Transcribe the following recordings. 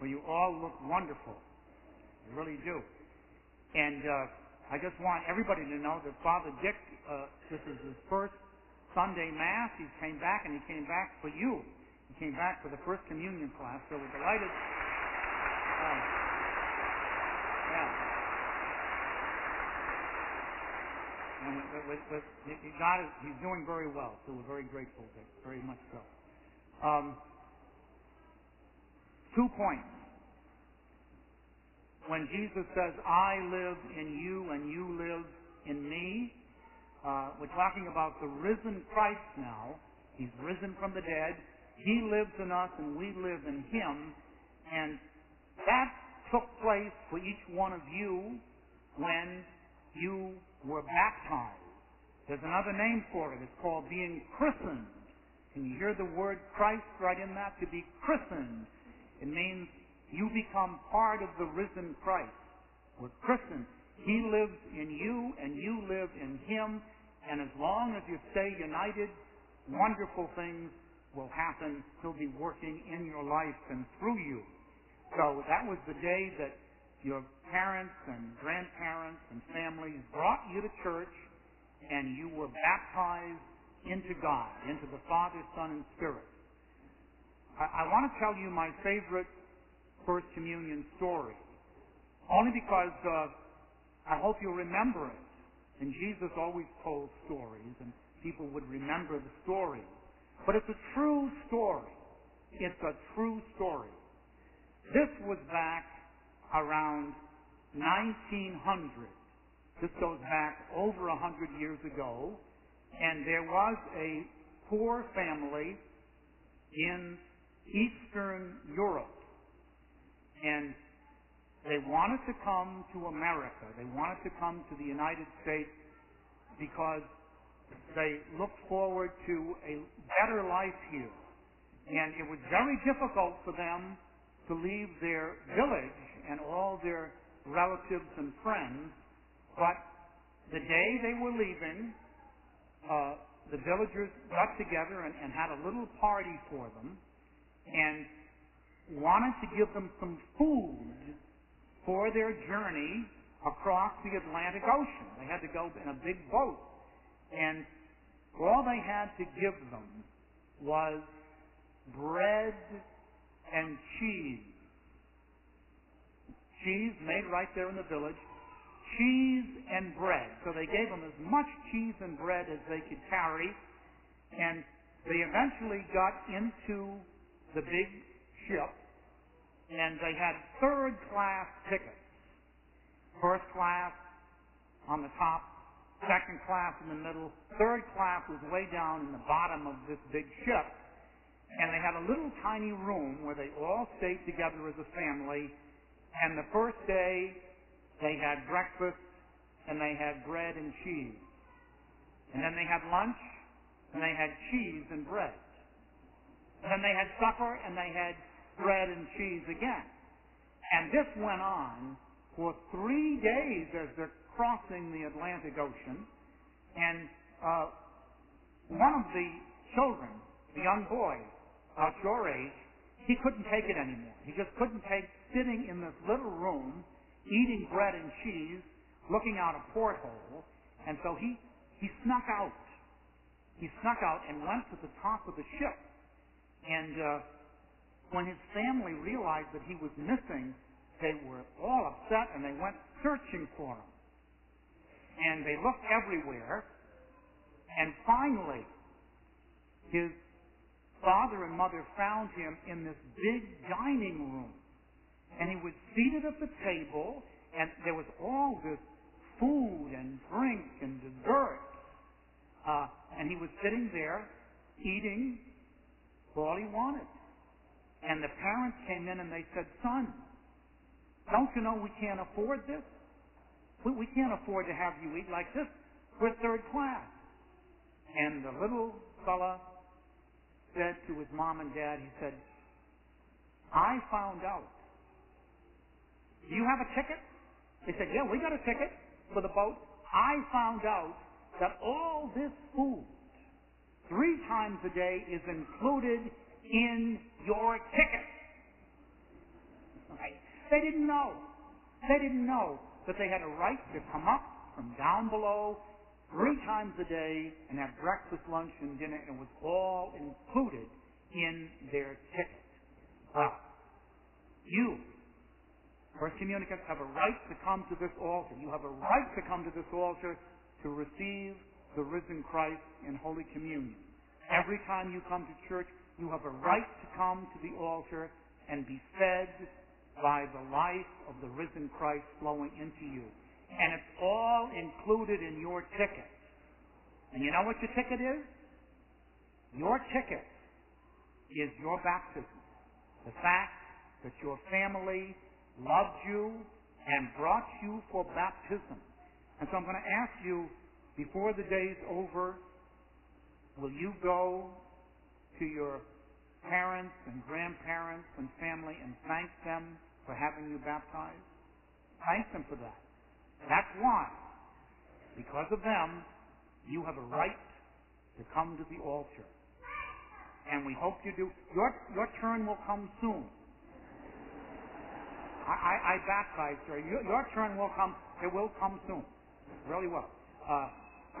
Well, you all look wonderful. You really do. And uh, I just want everybody to know that Father Dick, uh, this is his first Sunday Mass. He came back, and he came back for you. He came back for the First Communion class, so we're delighted. Um, yeah. And with, with, with, God is, he's doing very well, so we're very grateful, Dick, very much so. Um, two points. When Jesus says, I live in you and you live in me, uh, we're talking about the risen Christ now. He's risen from the dead. He lives in us and we live in him. And that took place for each one of you when you were baptized. There's another name for it. It's called being christened. Can you hear the word Christ right in that? To be christened. It means you become part of the risen Christ. We're christened. He lives in you and you live in Him. And as long as you stay united, wonderful things will happen. He'll be working in your life and through you. So that was the day that your parents and grandparents and families brought you to church and you were baptized into God, into the Father, Son, and Spirit. I, I want to tell you my favorite First Communion story, only because uh, I hope you'll remember it. And Jesus always told stories, and people would remember the story. But it's a true story. It's a true story. This was back around 1900. This goes back over a hundred years ago, and there was a poor family in Eastern Europe, and they wanted to come to America. They wanted to come to the United States because they looked forward to a better life here. And it was very difficult for them to leave their village and all their relatives and friends. But the day they were leaving, uh, the villagers got together and, and had a little party for them and wanted to give them some food for their journey across the Atlantic Ocean. They had to go in a big boat. And all they had to give them was bread and cheese. Cheese made right there in the village. Cheese and bread. So they gave them as much cheese and bread as they could carry. And they eventually got into the big ship. And they had third class tickets. First class on the top, second class in the middle, third class was way down in the bottom of this big ship. And they had a little tiny room where they all stayed together as a family. And the first day, they had breakfast and they had bread and cheese. And then they had lunch and they had cheese and bread. And then they had supper and they had bread and cheese again. And this went on for three days as they're crossing the Atlantic Ocean. And uh, one of the children, the young boy, about your age, he couldn't take it anymore. He just couldn't take sitting in this little room, eating bread and cheese, looking out a porthole. And so he, he snuck out. He snuck out and went to the top of the ship. And uh, when his family realized that he was missing, they were all upset and they went searching for him. And they looked everywhere. And finally, his father and mother found him in this big dining room. And he was seated at the table, and there was all this food and drink and dessert. Uh, and he was sitting there eating all he wanted. And the parents came in and they said, Son, don't you know we can't afford this? We, we can't afford to have you eat like this. We're third class. And the little fella said to his mom and dad, he said, I found out. Do you have a ticket? They said, yeah, we got a ticket for the boat. I found out that all this food, three times a day, is included in your ticket. right? They didn't know. They didn't know that they had a right to come up from down below three times a day and have breakfast, lunch, and dinner, and it was all included in their ticket. Well, you, First Communicants, have a right to come to this altar. You have a right to come to this altar to receive the risen Christ in Holy Communion. Every time you come to church, you have a right to come to the altar and be fed by the life of the risen Christ flowing into you. And it's all included in your ticket. And you know what your ticket is? Your ticket is your baptism. The fact that your family loved you and brought you for baptism. And so I'm going to ask you, before the day's over, will you go to your parents and grandparents and family and thank them for having you baptized? Thank them for that. That's why. Because of them, you have a right to come to the altar. And we hope you do. Your, your turn will come soon. I, I, I baptized her. Your, your turn will come. It will come soon. Really will. Uh,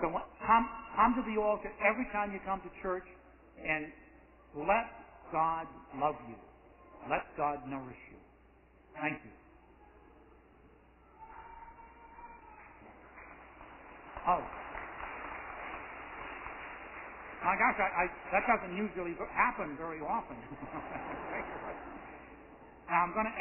so come, come to the altar every time you come to church and let God love you. Let God nourish you. Thank you. Oh. My gosh, I, I, that doesn't usually happen very often. now I'm going to